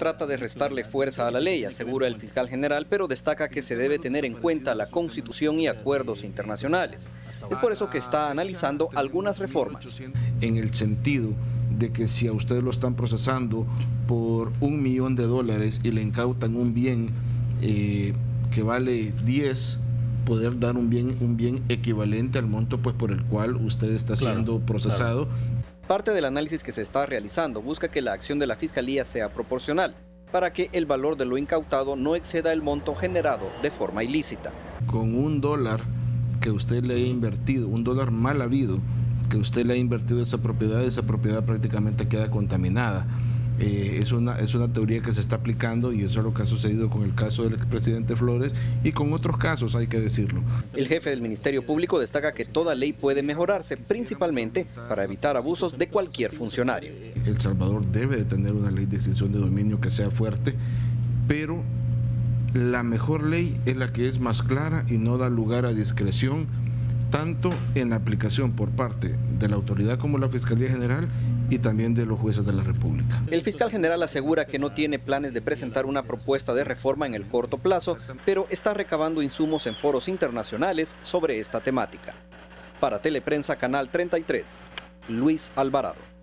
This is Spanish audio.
trata de restarle fuerza a la ley, asegura el fiscal general, pero destaca que se debe tener en cuenta la Constitución y acuerdos internacionales. Es por eso que está analizando algunas reformas. En el sentido de que si a usted lo están procesando por un millón de dólares y le incautan un bien eh, que vale 10, poder dar un bien, un bien equivalente al monto pues, por el cual usted está siendo procesado. Parte del análisis que se está realizando busca que la acción de la Fiscalía sea proporcional para que el valor de lo incautado no exceda el monto generado de forma ilícita. Con un dólar que usted le haya invertido, un dólar mal habido, que usted le ha invertido esa propiedad, esa propiedad prácticamente queda contaminada. Eh, es, una, es una teoría que se está aplicando y eso es lo que ha sucedido con el caso del expresidente Flores y con otros casos, hay que decirlo. El jefe del Ministerio Público destaca que toda ley puede mejorarse, principalmente para evitar abusos de cualquier funcionario. El Salvador debe de tener una ley de extinción de dominio que sea fuerte, pero la mejor ley es la que es más clara y no da lugar a discreción tanto en la aplicación por parte de la autoridad como la Fiscalía General y también de los jueces de la República. El fiscal general asegura que no tiene planes de presentar una propuesta de reforma en el corto plazo, pero está recabando insumos en foros internacionales sobre esta temática. Para Teleprensa Canal 33, Luis Alvarado.